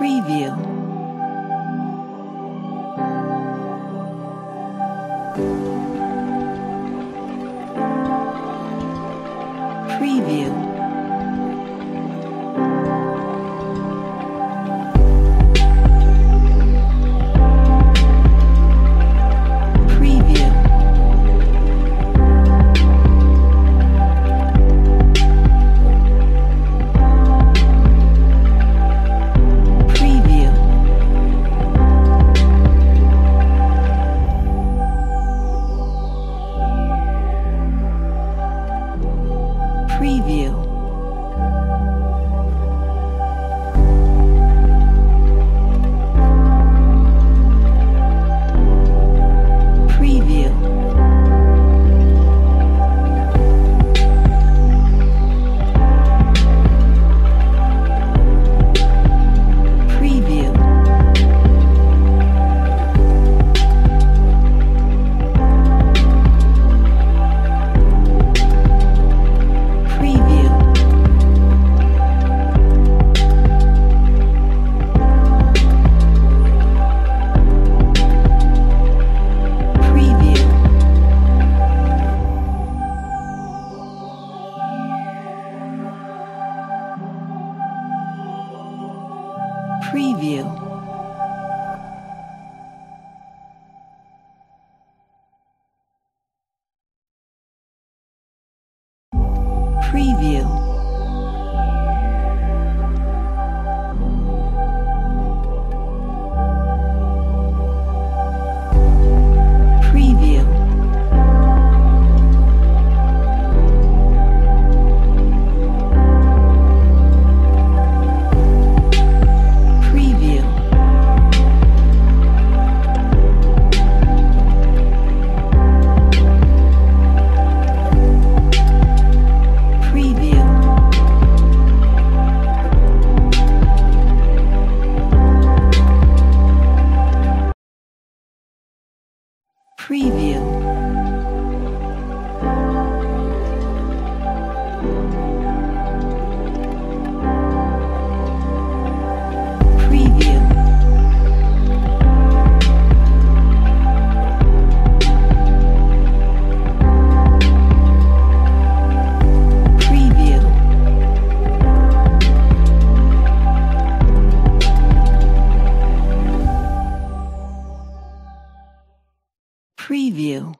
Preview. Preview. Preview. preview. preview.